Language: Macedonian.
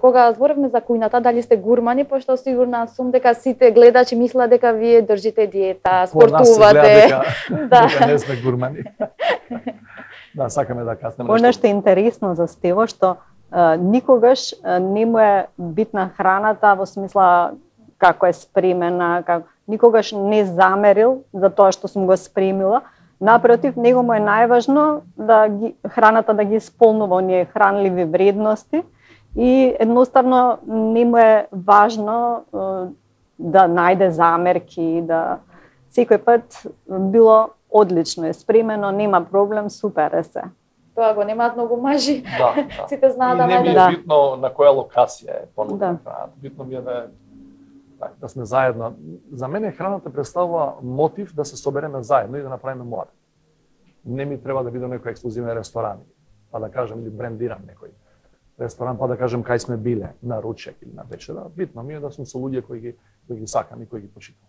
кога зборевме за кујната, дали сте гурмани, пошто сигурна сум дека сите гледачи мислат дека вие држите диета, спортувате. Дека, да. дека не сме гурмани. да, сакаме да каснеме. Она што е интересно за Стево што а, никогаш не му е битна храната во смисла како е спремена, како никогаш не замерил за тоа што сум го спремила. Напротив, него му е најважно да ги, храната да ги исполнува оние хранливи вредности и едноставно не му е важно да најде замерки, да секој пат било одлично е спремено, нема проблем, супер е се. Тоа го немаат многу мажи. Да, да. Сите знаат да не ми е да. битно на која локација е понудена Да. храната. Битно ми е да е да, да сме заедно. За мене храната представува мотив да се собереме заедно и да направиме море. Не ми треба да бидам некој ексклузивен ресторан, па да кажем или брендирам некој ресторан, па да кажем кај сме биле на ручек или на вечера. Битно ми е да сум со луѓе кои ги кои ги сакам и кои ги почитам.